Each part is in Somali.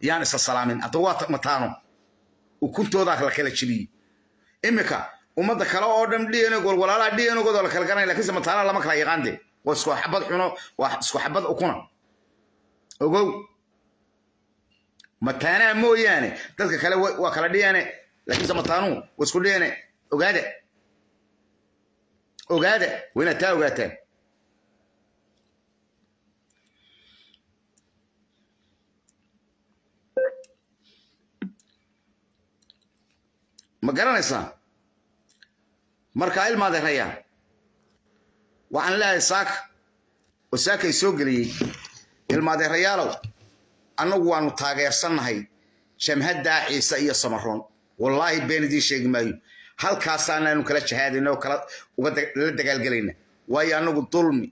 yaan isa salaamin hadda waa mataano ukuntoodaa la kala jebiyey imika ummadda kale oo dhan dhiyano golgolaalaha dhiyanogooda la kala garanaya lakiinse mataana lama kala yaqaan de waa isku xabad xuno waa isku xabad ukuna ogow mataanaha mooyaane dadka kale waa kala dhiyane lakiinse mataanuhu waa isku dhiyane ogaada ogaada waa inaad taa ogaataan ma garanaysaa? Markaa ilmaadeerayaan waxaan leeyahay saaka oo saakay soo geliyey. Ilmaadeerayaalow annagu waanu taageersannahay jamhaddaa ciise iyo samaroon wallaahi been idiin sheegi maayo. Halkaasaanaanu kala jahaadayna oo la dagaalgelayna. Waayo annagu dulmi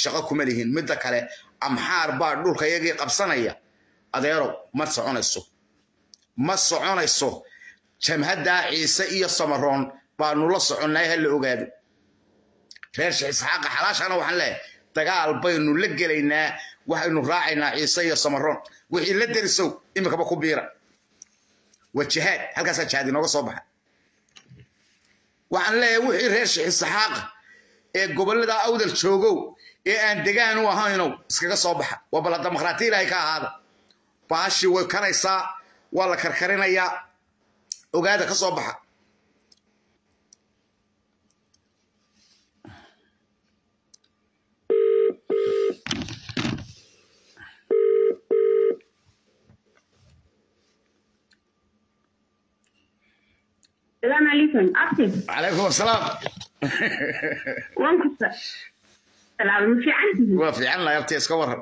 shaqo kuma lihin. Midda kale amxaar baa dhulka iyagii qabsanaya. Adeerow ma soconayso. Ma soconayso jamhaddaa ciise iyo samaroon baanu la soconnay ha la ogaado. Reer sheekh isxaaqa xalaashana waxaan leeyahay dagaal baynu la gelaynaa waxaynu raacaynaa ciise iyo samaroon. Wixii la derisow imikaba ku biira. Waa jihaad halkaasaa jihaad inooga soo baxa. Waxaan leeyahay wixii reer sheekh isxaaqa ee gobollada awdal joogow ee aan degaan u ahaynow iskaga soo baxa. Waa balla dimuqraati ilaahay ka ahaada. Baashii way karaysaa waa la karkarinayaa ogaada ka soo baxa السلام عليكم أختي calaykum asalaam وانكم سلام في عندي waa fiican lahay abti iska waran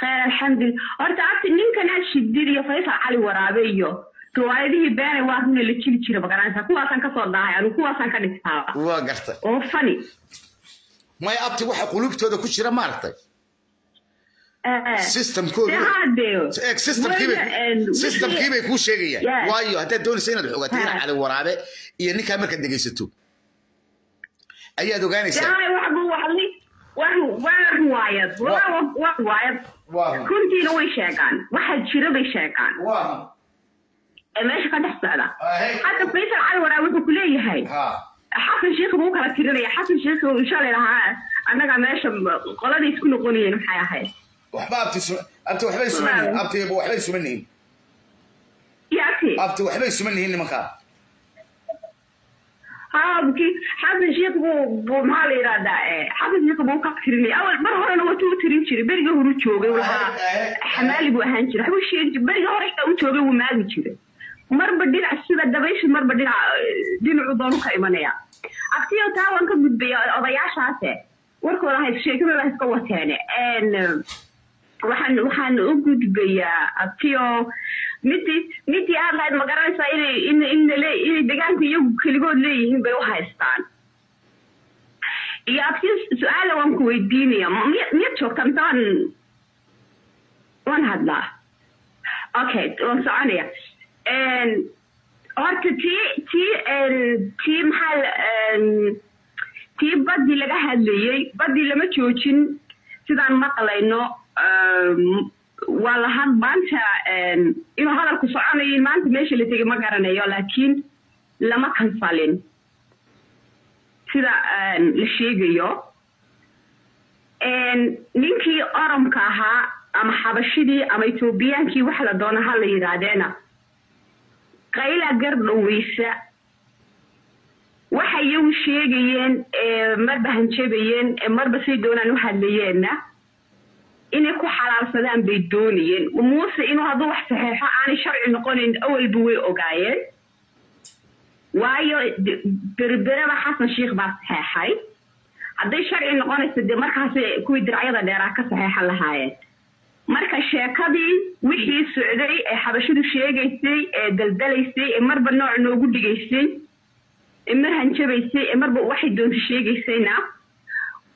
خير الحمد لله horta abti ninkan aad shidid iyo faysal cali waraabe iyo riwaayadihii beenay waa runa la jiri jira magaranaysa kuwaasaan ka soo dahay anu kuwaasaan ka dhigtaa waa gartay oo fani. May abti waxa qulubtooda ku jira maaragtay? Systemkiibay kuu sheegayaan. Waayo haddaad doonaysa inaad xogaato inaad cali waraabe iyo ninkaa markaad dhegaysato ayaad ogaanaysaa. Waa riwaayad waa waa riwaayad Waa. runtiina way sheegaan. Waxa jira bay sheegaan meesha ka dhex socda hadda faysal cali waraabe wuxuu ku leeyahay ha xasan sheekh buu kala tirinaya xasan sheekh shalay lahaa annaga meesha qoladii isku noqonayeen maxay ahayd waxba abti abti waxbay suman yihiin abti waxbay suman yihiin yaati abti waxbay suman yihiin nimankaa haabki xasan sheekh buu buu maxaa la yidhahdaa xasan sheekh buu ka tirinaya awal mar horena watuu tirin jiray beriga hore u joogay lahaa xamaali buu ahaan jiray waxbuu sheegi beriga hore xitaa u joogay wuu maagi jiray marba dhinac sida dabayshi marba dhinac eh, dhinacu doonu ka imanaya aftiyo taa waan ka gudbaya odayaashaase. Warkooda sheekadooda iska wateene. En, eh, waxaan waxaan u gudbayaa abtiyo midii midii aad lahayd ma garanaysaa inay in inay deegaanku iyagu keligood leeyihiin bay u haystaan. Iyo abtiyo su'aala waan ku weydiinaya miya miyaad joogtaa mise waan waan hadlaa. Okay waan soconaya horta tii tii tii maxaa tii badii laga hadlayey badii lama joojin sidaan maqlayno waa lahan maanta inuu hadalku soconayo maanta meesha la tegay ma garanayo laakiin lama kansalin sida la sheegayo ninkii oromka ahaa ama xabashidii ama etoobiyaankii wax la doona ha la yidhaahdeena qayla gardhoweysa waxay iyagu sheegayeen ee marba hanjabayeen ee marba say doonaan u hadlayeenna inay ku xalaalsadaan bay doonayeen. Muuse inuu hadduu wax saxeexo aanay sharci noqonayn awalba way ogaayeen. Waayo berbereba xasan sheikh baa saxeexay hadday sharci noqonayso dee markaas kuwii diracyada dheeraa ka saxeexan lahaayeen marka sheekadii wixii socday ee xabashidu sheegaysay ee daldalaysay ee marba nooc noogu dhigaysay ee mar hanjabaysay ee marba waxay doonta sheegaysayna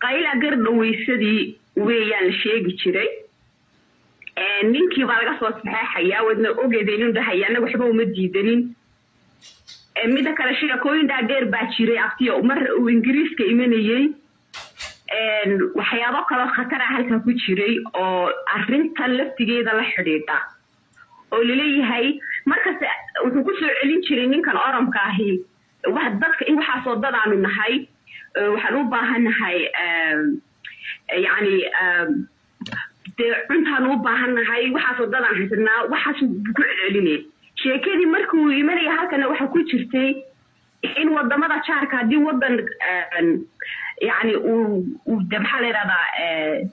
qayla gardhoweysadii weeyaan la sheegi jiray. Ninkii baa laga soo saxeexayaa wadna ogeedaynin dhahaya annaga waxba uma diidanin. Ee, midda kale sheekooyin dhaadheer baa jiray aftiyo mar uu ingiriiska imanayey waxyaabo kaloo khatar ah halkan ku jiray oo arrintan laftigeeda la xidhiidha oo la leeyahay markasta wuxuu ku soo celin jiray ninkan oramka ahi. Dadka in waxaasoo dadaanu nahay waxaan u baahannahay yani dee cuntaanu u baahannahay waxaasoo dadaan haysanaa waxaas ku celcelinay sheekadii markuu imanaya halkana waxa ku jirtay in waddamada jaarka haddii wadan yani uu de maxaa la yidhahdaa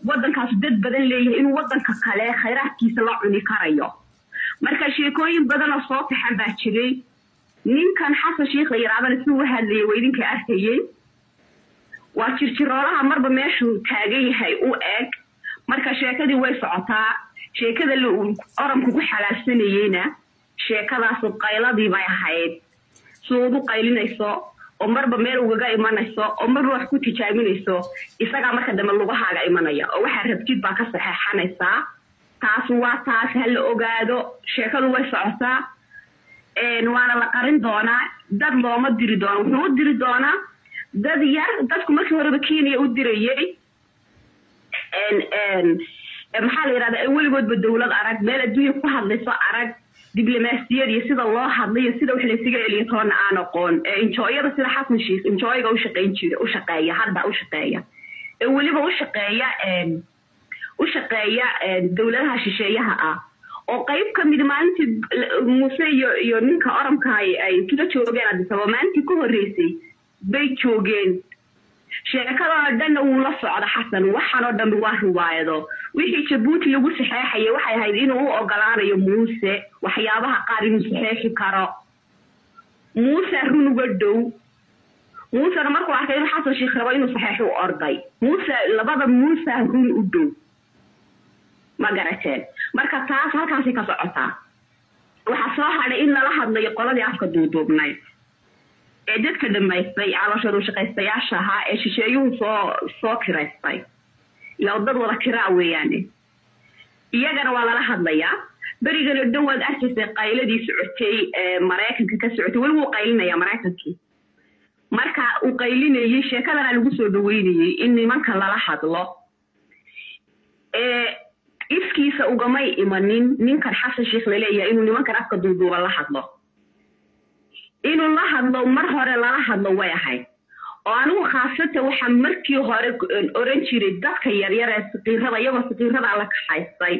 waddankaasu dad badan leeyahay inuu waddanka kale khayraadkiisa la cuni karayo marka sheekooyin badan oo soo taxan baa jiray ninkan xasan sheikh la yidhahdana si uu hadlayay waa idinka arkayey waa jirjiroolaha marba meeshuu taagan yahay u eg marka sheekadii way socotaa sheekada oramku ku xalaalsanayeyna sheekadaasu qayladii bay ahayd suud u qaylinayso oo marba meel ugaga imanayso? Oo marba wax ku tijaabinayso isagaa marka dambe lugahaaga imanaya. Oo waxaa rabtid baa ka saxeexanaysaa taas waa taas ha la ogaado. Sheekadu way socotaa. Waana la qarin doonaa. Dad looma diri doono. Wuxuu u diri doonaa. Dad yar dadku markii horeba kenya u dirayey maxaa la yidhahda ay weligoodba dowlad arag. Meel adduunya ku hadlayso arag diblomaasiyad iyo sida loo hadlayo sida wax laysaga celiyo toona aan aqoon injooyada sida xasan sheikh injooyga u shaqayn jira u shaqeeya hadda u shaqeeya. Ee weliba u shaqeeya u shaqeeya dowladaha shisheeyaha ah. Oo qayb ka mid maalintii muuse iyo iyo ninka oramka ay kula joogeen adisaba maalintii ka horreysay bay joogeen sheekadoo dhanna wuu la socda xasan waxaan oo dhambi waa riwaayado. Wixii jabuuti lagu saxeexayay waxay ahayd inuu u ogolaanayo muuse waxyaabaha qaar inuu saxeexi karo. Muuse run uga dhow. Muusena markuu arkay inuu xasan sheikh rabo inuu saxeexi u orday. Muuse labada muuse run u dhow. Ma garateen. Marka taas halkaasay ka socotaa. Waxaa soo hadhay in lala hadlayo qoladii afka duuduubnayd ee dadka dhamaystay calooshadu shaqaystayaasha ahaa ee shisheeyuhu soo soo kiraystay ila dad wada kiraa weeyaane iyagana waa lala hadlayaa berigana dhan waad arkaysay qayladii socotay ee maraykanka ka socotay weli wuu qaylinaya maraykankii marka uu qaylinayey sheekadana lagu soo dhaweynayey in nimanka lala hadlo ee ifkiisa ugamay imanin ninkan xasan sheikh la leeyahay inuu nimankan afka duuduuba la hadlo inuu la hadlo mar hore lala hadlo way ahayd. Oo anigu khaasatan waxaa markii hore oran jiray dadka yaryar ee sakiirada iyagoo sakiirada la kaxaystay.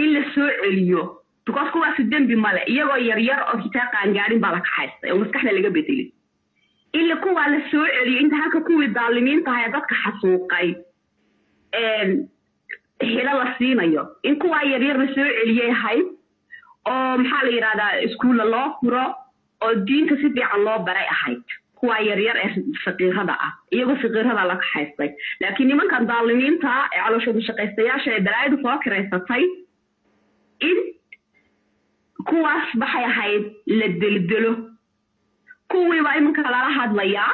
In la soo celiyo because kuwaasu dembi male iyagoo yaryar oo hitaa qaangaadhin baa la kaxaystay oo maskaxda laga bedelay ila kuwaa la soo celiyo inta halka kuwii daalimiintaha ee dadka xasuuqay xilo la siinayo. In kuwaa yaryar la soo celiyay ahayd oo maxaa la yidhahdaa iskuulla loo furo oo diinta si fiican loo baray ahayd. Kuwaa yaryar ee faqiirada ah iyagoo faqiirada la kaxaystay. Laakiin nimankan daalimiinta ee calooshoodu shaqaystayaasha ee balaayadu soo kiraysatay in kuwaas waxay ahayd la deldelo. Kuwii baa iminka lala hadlayaa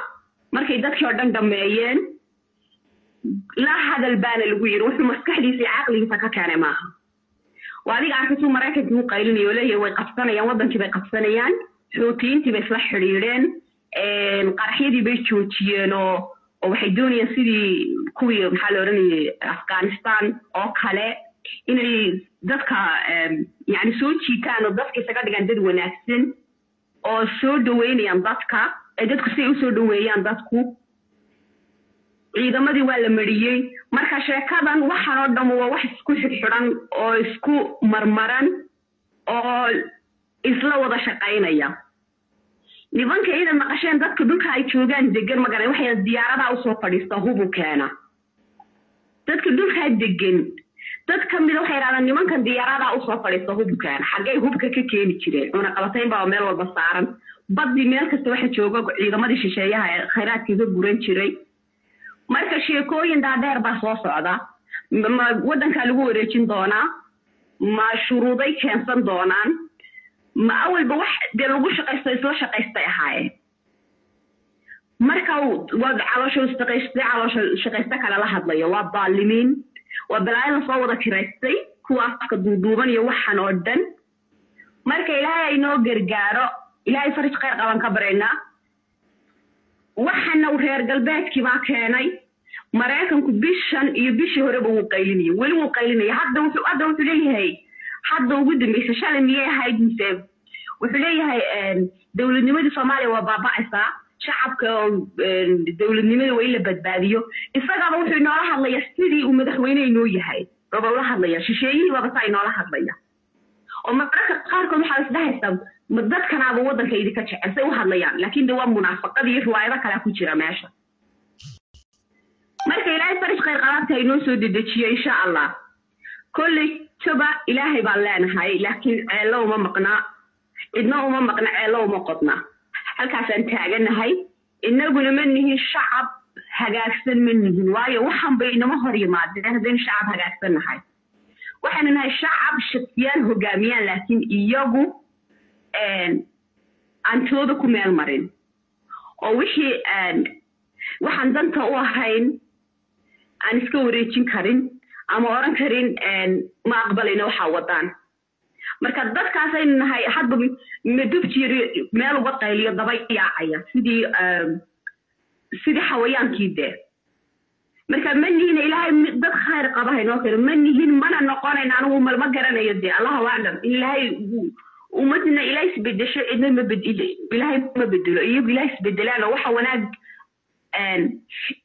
markay dadkii oo dhan dhameeyeen la hadal baana lagu yiri wuxuu maskaxdiisa iyo caqligiisa ka keenay maaha. Adiga arkasuu maraykankii u qaylinayo leeyahay way qabsanayaan waddankii bay qabsanayaan xuutiyiintii bay isla xidhiidheen qaraxyadii bay joojiyeen oo oo waxay doonayaan sidii kuwii maxaa la odhanayay afghanistan oo kale inay dadka yani soo jiitaan oo dadka isaga dhigaan dad wanaagsan oo soo dhaweynayaan dadka dadku siay u soo dhaweeyaan dadku. Ciidamadii waa la mariyey. Marka sheekadan waxaan oo dhan waa wax isku xidhxidhan oo isku marmaran oo isla wada shaqaynaya nimanka iidan maqasheen dadka dhulka ay joogaan degan magaran waxay diyaaradaha u soo fadhiista hubu keena dadka dhulkaa degan dad ka mida waxay yidhahdaan nimankan diyaaradaha u soo fadhiista hubu keena xaggay hubka ka keeni jireen? Cunaqabatayn baa meel walba saaran. Badii meel kasta waxa jooga ciidamadii shisheeyaha ee khayraadkii ka guran jiray. Marka sheekooyin dhaadheer baa soo socda. Ma waddankaa lagu wareejin doonaa. Ma shuruuday keensan doonaan ma awalba wax dee lagu shaqaysto isla shaqaystay ahaayeen marka waa caloosho shaqaystay caloosho shaqaysto kale la hadlayo. Waa baalimiin waa balaayo la soo wada kiraystay kuwa afka duuduuban iyo waxan oo dhan. Marka ilaahay aynoo gargaaro ilaahay faraj khayr qaban ka baraynaa waxana reer galbeedkii baa keenay maraykanku bishan iyo bishii horeba wuu qaylinaya weli wuu qaylinaya hadda wuxuu leeyahay hadda ugu dambeysa shalay miyay ahayd mise wuxuu leeyahay dowladnimadii soomaaliya waa baaba'aysaa shacabka dowladnimada waa in la badbaadiyo isagaaba wuxuu inoola hadlaya sidii uu madaxweyne inoo yahay baba ula hadlaya shisheeyihii baba saa inoola hadlaya oo mararka qaarkood waxaa isdhahaysaa ma dadkanaaba waddanka idinka jecel say u hadlayaan laakiin de waa munaafaqad iyo riwaayado kalea ku jira meesha marka ilaahay farish khayr qabaabta inoo soo dedejiyo insha allah kolley toba ilaahay baan leenahay laakiin ceello uma maqnaa cidna uma maqna ceello uma qodna. Halkaasaan taaganahay inaguna ma nihin shacab hagaagsan ma nihin. Waayo waxaan bay inama hor yimaadeen haddaynu shacab hagaagsan nahay waxaynu nahay shacab shaksiyaal hogaamiyaan laakiin iyagu aan tooda ku meel marin. Oo wixii waxaan danta u ahayn aan iska wareejin karin ama oran karin ma aqbalayna waxaa wadaan marka dadkaasaynu nahay hadba madubjiri meel uga qayliyo daba yaacaya. Sidii sidii xawayaankii dee. Marka ma nihin ilaahay dad khayr qaba haynoo kale ma nihin mana noqonayn anigu malma garanayo dee. Allahu aclam. Ilaahay ummadna ilaah isbedesho cidna ma ilaahay ma bedelo iyagu ilaah isbedelaan oo waxa wanaag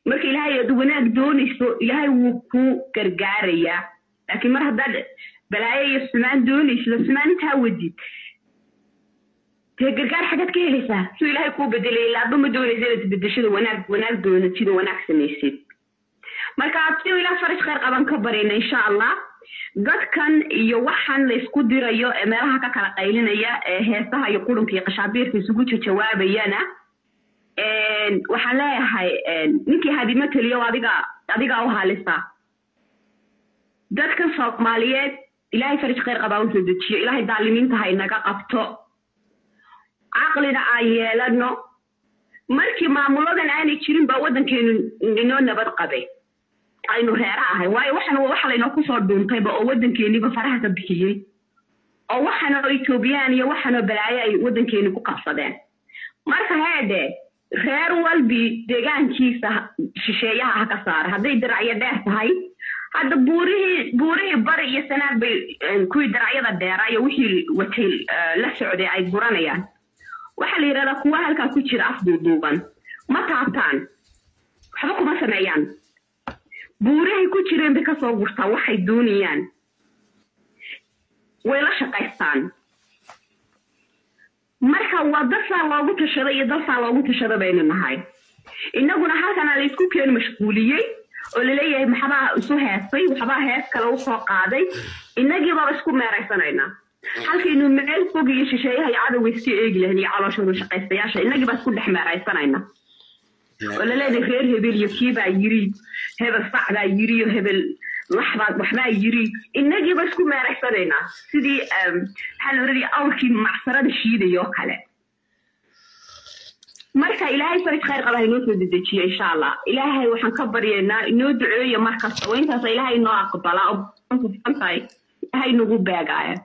marka ilaahay wanaag doonayso ilaahay wuu ku gargaarayaa. Laakiin mar haddaad balaayo iyo sumaan doonayso sumaan intaa wadid. Dee gargaar xagaad ka helaysaa? Suu ilaahay kuu bedelay ilaaba ma doonaysa inaad bedeshada wanaag wanaag doonatid oo wanaag samaysid. Marka si ilaah farash khayr qaban ka barayna insha allah dadkan iyo waxaan la isku dirayo ee meelaha ka kala qaylinaya ee heesaha iyo qurunka iyo qashaabiirka isugu jawaabayana waxaan leeyahay ninkii hadimo teliyo adiga adigaa u halisa dadkan soomaaliyeed ilaahay farij khayr qabaa u soo dejiyo. Ilaahay daalimiinta ha inaga qabto. Caqlina aan yeelano markii maamuladan aanay jirin baa waddankeenu inoo nabad qabay aynu reera ahay. Waayo waxan waxa laynoo ku soo dhuuntayba oo waddankeeniba faraha ka bixiyey. Oo waxanoo etoobiyaan iyo waxanoo balaayo ay waddankeeni ku qabsadeen. Marka heedhe reer walbi deegaankiisa shisheeyaha ha ka saara hadday diracyo dheer tahay hadda buurihii buurihii bari iyo sanaad bay kuwii diracyada dheeraa iyo wixii watay la socday ay guranayaan. Waxaa la yidhahdaa kuwa halkaa ku jira afduuduuban ma taabtaan waxba kuma sameeyaan. Buurahay ku jireen bay ka soo gurtaa waxay doonayaan way la shaqaystaan marka waa dadsaa loogu tashada iyo dadsaa loogu tashada baynu nahay. Innaguna halkana laysku keen mashquuliyey oo la leeyahay maxbaa isu heestay waxbaa hees kale u soo qaaday. Innagii baaba isku meeraysanaynaa halkaynu meel fog iyo shisheeyaha iyo cadowga iska eegi lahayn iyo calooshooda shaqaystayaasha innagii baa isku dhex meeraysanayna. Oo laleedahay reer hebel iyo kiibaa yiri hebel sacbaa yiri iyo hebel waxbaa yiri innagiiba isku meeraysanaynaa sidii maxaa la oranaya awrkii macsarada shiidaya oo kale marka ilaahay farij khayr qaba inoo soo dedejiyo insha allah ilaahay waxaan ka baryaynaa inoo duceeyo markasta oo intaas ilaahay inoo aqbalaa oo ilaahay nagu beegaaya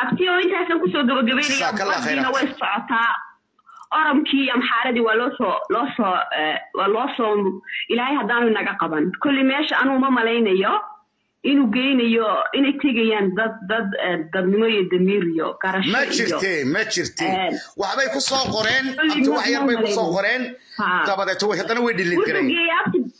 abti oo intaasan ku soo gabagabeynaya badiina socotaa oromkii iyo amxaaradii waa loo soo loo soo waa loo soo ilaahay haddaanu naga qaban. Kolli meesha anuu ma malaynayo inuu geynayo inay tegayaan dad dad dadnimo iyo damiir iyo garasho ma jirte ma jirte. Waxbay ku soo qoreen? Abti wax yar bay ku soo qoreen? Dabadeeto haddana way dhilin kareen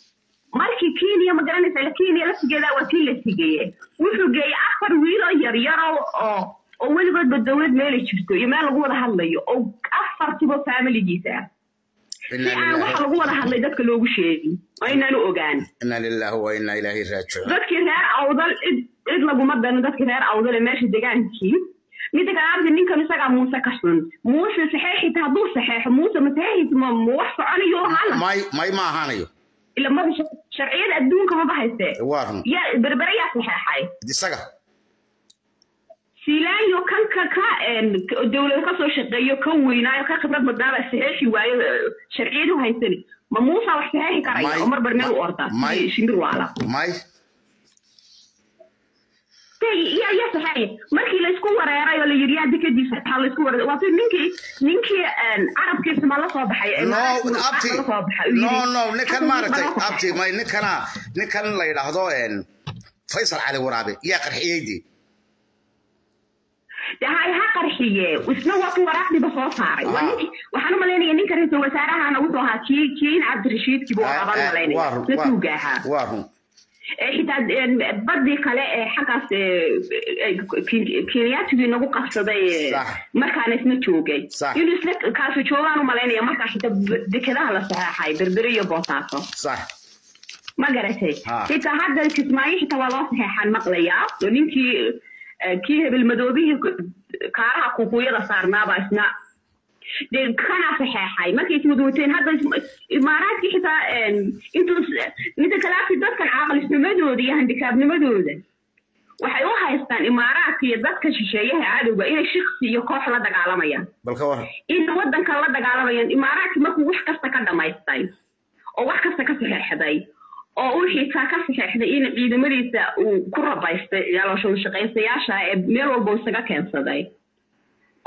markii kenya ma garanaysa kenya laftigeeda waa kii la sigeeye wuxuu geeyey afar wiiloo yaryaro oo oo weligoodba dowlad meelay jirto iyo meel lagu wada hadlayo. Oo afartiba familigiisa ah si aan waxa lagu wada hadlay dadka loogu sheegin oo inaan u ogaan. Dadkii reer awdal cid laguma dano dadkii reer awdal ee meesha degaankii midda kale ardi ninkan isagaa muuse ka xun. Muuse saxeexita hadduu saxeexo muuse ma saxeexis ma wax soconayo ahaana may ma mada sharciyada adduunka maba ya berbere yaa saxeexay. Isaga silaayo kan ka ka dowlad ka soo shaqeeyo ka weynaayo ka khibrad badnaaba saxeexi waayo sharciyadu haysani ma muusa wax saxeexi karaya oo marbar meel u orda shimbir waala. ya ya saxeeye markii laysku wareeray oo la yidhi yaa dekadiisa taa laysku wareeray. Waa tii ninkii ninkii carabkiisa ma la soo baxay ee no Maaragtay abti la soo baxay no no ninkan "Xasan maaragtay abti may ninkana ninkan la yidhaahdo faysal cali waraabe yaa qarxiyeydii dee ha ha qarxiye isna waa ku waraaqdiba soo saaray Ah. waxaan u malaynaya ninka ra'iisul wasaarahana wuxuu ahaa kii kiin cabdirashiidkii buu qaban waa malaynaya ahaa ee xitaa badii kale ee xaggaas kenyatigii nagu qabsaday markaana isna joogay inuu isna kaasi joogaan u malaynaya markaa xitaa dekedaha la saxeexay berbere iyo boosaaso ma garatay xitaa hadda kismaayo xitaa waa loo saxeexaan maqlayaa oo ninkii eh, kii hebel madoobihii kaaraha kuukuyada saarnaaba isna dee kanaa saxeexay markay iswada wateen hadda imaaraadkii xitaa intuu kale afti dadkan iyo handikaabnimadooda waxay u haystaan imaaraadka iyo dadka shisheeyaha cadowga inay shiksi iyo koox la dagaalamayaan bal ka waran in wadanka la dagaalamayaan imaaraadka markuu wax kasta ka dhamaystay oo wax kasta ka saxeexday oo ka saxeexday in ciidamadiisa uu ku rabaystay caloosha shaqaystayaasha ee meel walba isaga keensaday.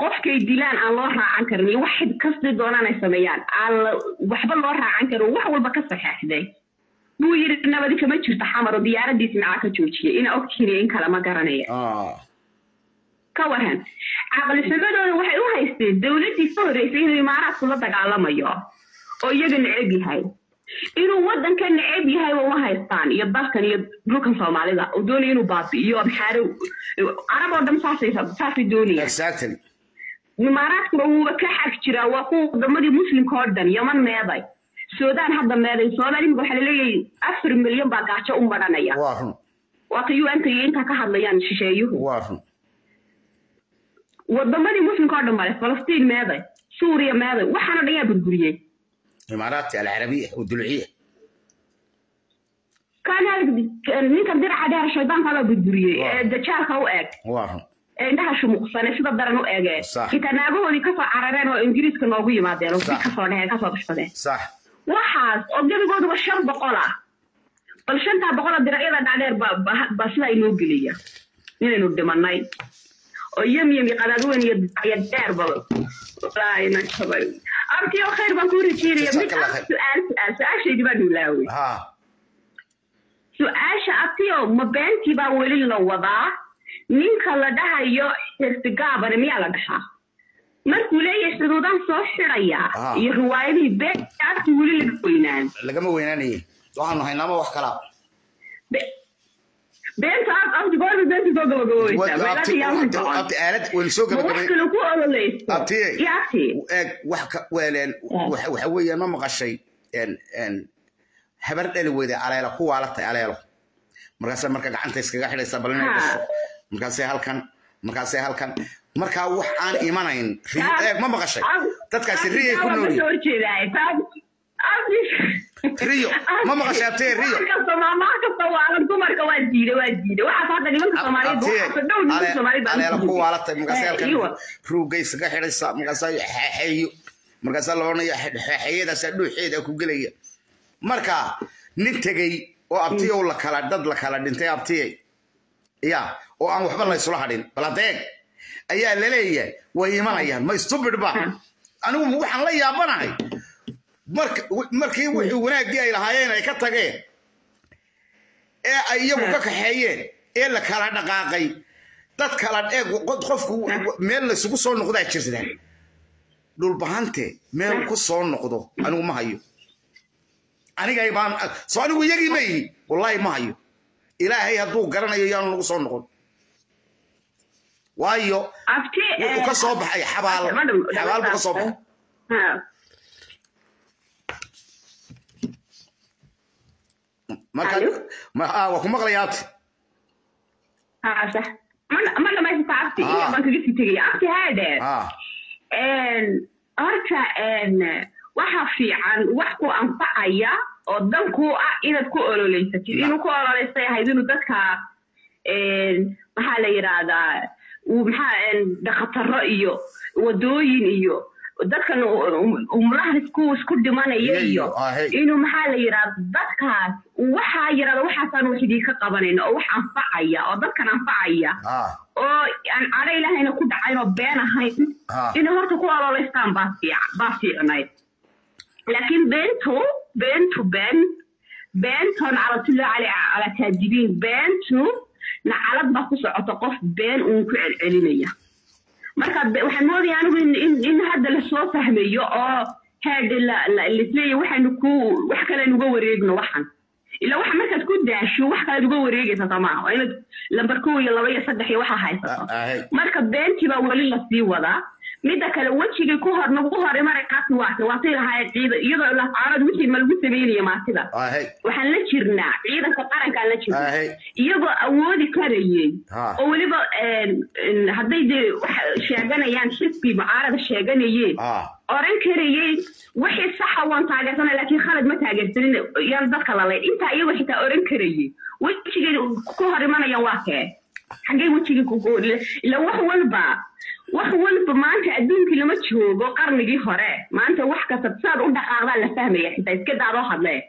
Qofkay dilaan aan loo raacan karin iyo wax kasti doonaan ay sameeyaan aan waxba loo raacan karin wax walba ka saxeexday buu yidhi nabadi kama jirto xamar oo diyaaradiis macaa ka joojiyay ina ogtihiin in kale ma garanaya. Ah, ka waran caqlisnimadooda waxay u haysteen dowladdii ka horreysay inuu imaaraadku la dagaalamayo oo iyaga neceb yahay inuu wadanka neceb yahay waa u haystaan iyo dalkan iyo dhulkan soomaalida. Oo doonaya inuu baabi'iyo maxaare carab oo dhan saasay exactly. Imaaraadkuna wuuba ka xag jiraa waa kuwa wadamadii muslimka oo dhan yaman meeday. Suudaan hadda meeday soomaali imika waxaa la leeyahay afar milyan baa gaajo u madhanaya waata un-ta iyo intaa ka hadlayaan shisheeyuhu. Wadamadii muslimka oo dhan male falastiin meeday suuriya meeday waxaana dhan yaa burburiyey alcarabiya wadulciya kan hal- ninkan diraca dheer shaydaanka baa burburiyey Waa. ee dajaalka u eg waa run ee indhaha shumuqsane sida daran u ege Sax. xitaa naagahoodii ka soo carareen oo ingiriiska noogu yimaadeen oo si ka soo dheheen ka soo bashadeen sax waxaas oo gebigooduba shan boqol ah bal shantaa boqol oo diracyada dhacdheer baa sidaa inoo geliya inaynu dhimanay oo yem yem iyo qadaadweyn iyo dheerba jabay abtiyo khayr baan kuu rajeynaya mid su'aal su'aal su'aashaydii baan ilaawey ha. Su'aasha abtiyo ma beentii baa weli la wadaa ninka la dhahayo xirsigaabane miyaa la dhahaa markuu leeyahay shuruudaan soo xidhaya Ah. iyo riwaayadihii beentaasi weli laga weynaan lagama weynaanaye waxaanu haynaama wax kalaa beenta ab abti goorma beenta soo gabagaboweysaa meelaha yaaman socon abti aalad waynu soo ma wax gabagabay kale ku ololeyso abtiye iyo abti eeg wax ka weeleen waxa waxa weeyaan ma maqashay habar dhali weyday aleelo ku waalatay aleelo markaasay marka gacanta iskaga xidhaysaa bal inay Ha. gasho markaasay halkan markaasay halkan markaa wax aan imanayn eeg ma maqashay dadkaasi riyay ku taa Riyo. Ma Riyo? Dumarka waa waa waxaas hadda nimanka ku waalatay Eh, iskaga xidhaysaa markaasaa dhuuxeeda ku gelaya marka nin tegey oo abtiyow la kala dad la kala dhintay abtiye ya oo aan waxba la isula hadhin bal adeeg ayaa la leeyahay way imanayaan ma stupid ba? Anigu waxaan la yaabanahay markii wixii wanaaggii ay lahaayeen ay ka tageen ee ay iyagu ka kaxeeyeen ee la kala dhaqaaqay dad kala eeg qofku meel laysugu soo noqdaa jirta dhulbahante meel ku soo noqdo anigu ma hayo. Anigay baan soo anigu iyagii ma yihi wallaahi ma hayo. Ilaahay hadduu garanayo yaanu nagu soo noqon. Waayo wuxuu ka soo baxay xabaal xabaal buu ka soo baxay marka Alo? ma ah, Ah, waa ku maqlayaata ah, ma dhamaysa saabti ah. iyaa baan kaga sii tegaya anti haadheer horta waxa fiican wax ku anfacaya oo dan kuu ah inaad ku ololeysatid. Inuu ku ololeystay ahayd inuu dadka maxaa la yidhaahdaa maxaa dhakhataro iyo wadooyin iyo dadkan umlaha isku isku dhimanaya iyo inuu maxaa la yidhahda dadkaas waxaa yidhahda waxaasaan wax idinka qabanayna oo wax anfacaya oo dadkan anfacaya. Ah. Oo aan cadho ilaahayna ku dhacayn oo been ahayn Ah. inay horta ku ololeystaan baa fiic- baa fiicnayd laakiin beentu beentu been beenton calatullah cali cala kaadibiin beentu nacalad baa ku socota qof been uun ku celcelinaya marka waxaan in, in, in hadda lasoo fahmayo oo head la- la- lisleeya waxaynu ku wax kale nuga wareegno waxan ila waxa markaad ku daasho wax kale uga wareegaysa somaa waa inaad lambar kow iyo laba iyo saddex iyo waxa haysato ahe marka beentii baa weli lasii wadaa midda kale wejigii ku hor nagu hor imanaykaasi waase waatay lahaayeen ciida iyadoo lafaarad wixii ma lagu sameynaya maatida waxaan la jirnaa ciidanka qarankaan la jirnaa. Ahe iyagoo awoodi karayey oo weliba een, hadday dee sheeganayaan xisbi mucaarada sheeganayeen oran karayey wixii saxa waan taageersana laakiin khalad ma taageersanin yaan dadka lalayn intaa iyagoo xitaa oran karayey wejigay ku hor imanayaan waa kee. Xaggay wejigii ila wax walba wax walba maanta adduunkii lama joogo qarnigii hore. Maanta wax kasta saad u dhaqaaqdaa la fahmaya. Xitaa iska daadoo hadlee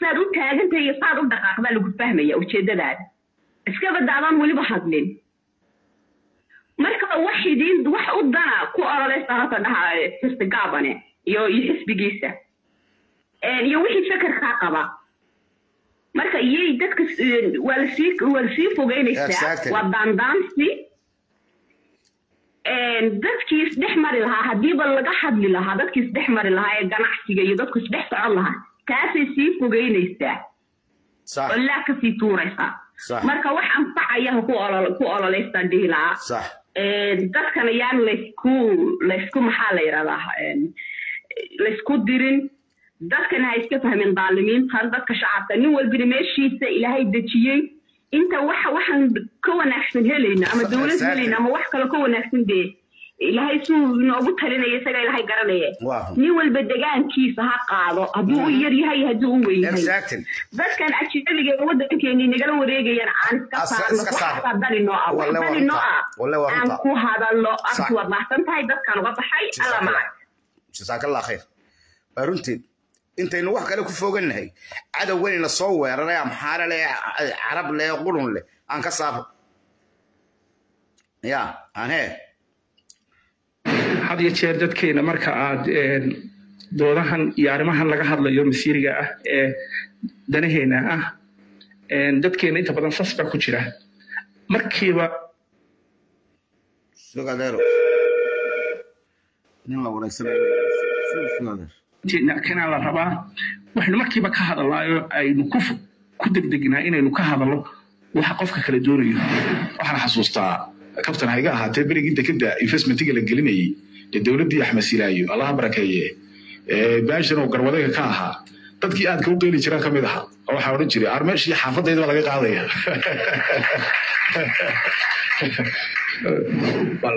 saad u taagantahay iyo saad u dhaqaaqdaa lagu fahmaya ujeedadaada iska badaadaan weliba hadlin. Marka wax idin wax u dana ku ololeysta horta dhaha xisbi gaabane iyo iyo xisbigiisa. Iyo wixii fekerkaa qaba. Marka iyay dadka waa la sii waa la sii fogeynaysaa. Waa daandaansi dadkii isdhex mari lahaa haddiiba laga hadli lahaa dadkii isdhex mari lahaa ee ganacsiga iyo dadku isdhex socon lahaa taasay sii fogeynaysaa oo laa ka sii tuuraysaa. Sax. marka wax anfacaya ha ku olol ku ololeystaan dhihi lahaa. Sax. Een, dadkan ayaan laysku laysku maxaa la yidhahdaa laysku dirin. Dadkan ha iska fahmin daalimiintan dadka shacabka nin walbina meeshiisa ilaahay dejiyey inta waxa waxaan ka wanaagsan helayno ama Exactly. helayno ama wax kale ka wanaagsan dee ilaahay suu inoogu talinaya isaga ilaahay garanaya nin walba degaankiisa ha qaado hadduu u yar yahay hadduu u weyn yahay dadkan ajnabiga ee waddankeeni wareegayaan aan iska saarno waxaasaa noo ah wax waa noo ah waa aan ku hadalno waad mahadsan tahay dadkaan uga baxay alla macag jasaakallah khayr waa runteed intaynu wax kale ku fogannahay cadow weynna soo weeraray amxaare leh carab leh qurun leh. Aan ka saaro ya aan hee. Had iyo jeer dadkeena marka aad een, doodahan iyo arrimahan laga hadlayo masiiriga ah ee danaheena ah een, dadkeena inta badan sas baa ku jira. Markiiba sugadeero nin la sugadeer teena kanaa la rabaa waxaynu markiiba ka hadalnaayo aynu ku degdegnaa inaynu ka hadalno. Waxa qofka kala doonayo waxaan xasuustaa kabtan hayga ahaatee berigii dekeda investmentiga la gelinayey dee dowladdii axmed silaayo allaha barakeeye ee baashan oo garwadayga ka ahaa dadkii aadka u qeyli jiraan ka mid ahaa. Oo waxaa odhan jiray armeeshii xaafadayda baa laga qaadaya. Bal